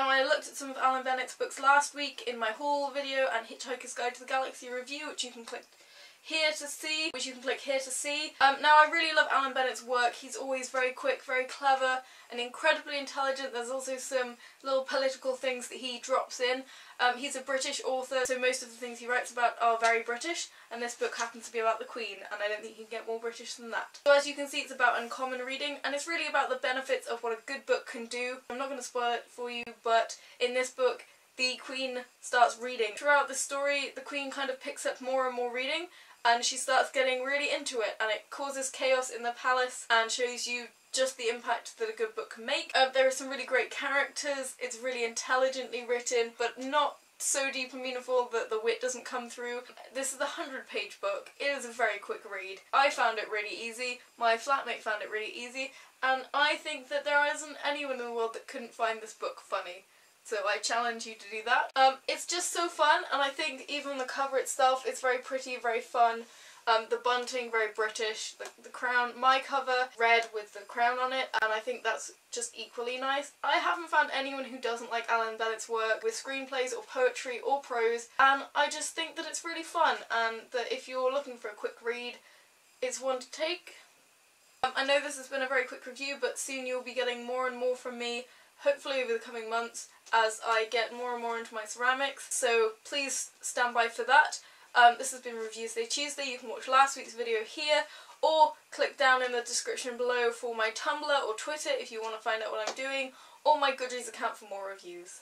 now I looked at some of Alan Bennett's books last week in my haul video and Hitchhiker's Guide to the Galaxy review, which you can click here to see, which you can click here to see. Um, now I really love Alan Bennett's work. He's always very quick, very clever, and incredibly intelligent. There's also some little political things that he drops in. Um, he's a British author, so most of the things he writes about are very British, and this book happens to be about the Queen, and I don't think you can get more British than that. So as you can see, it's about uncommon reading, and it's really about the benefits of what a good book can do. I'm not going to spoil it for you, but in this book, the Queen starts reading. Throughout the story, the Queen kind of picks up more and more reading, and she starts getting really into it and it causes chaos in the palace and shows you just the impact that a good book can make. Uh, there are some really great characters, it's really intelligently written but not so deep and meaningful that the wit doesn't come through. This is a 100 page book. It is a very quick read. I found it really easy, my flatmate found it really easy and I think that there isn't anyone in the world that couldn't find this book funny. So I challenge you to do that. Um, it's just so fun and I think even the cover itself is very pretty, very fun. Um, the bunting, very British. The, the crown, my cover, red with the crown on it, and I think that's just equally nice. I haven't found anyone who doesn't like Alan Bennett's work with screenplays or poetry or prose, and I just think that it's really fun, and that if you're looking for a quick read, it's one to take. Um, I know this has been a very quick review, but soon you'll be getting more and more from me hopefully over the coming months as I get more and more into my ceramics, so please stand by for that. Um, this has been Reviews Day Tuesday, you can watch last week's video here, or click down in the description below for my Tumblr or Twitter if you want to find out what I'm doing, or my Goodreads account for more reviews.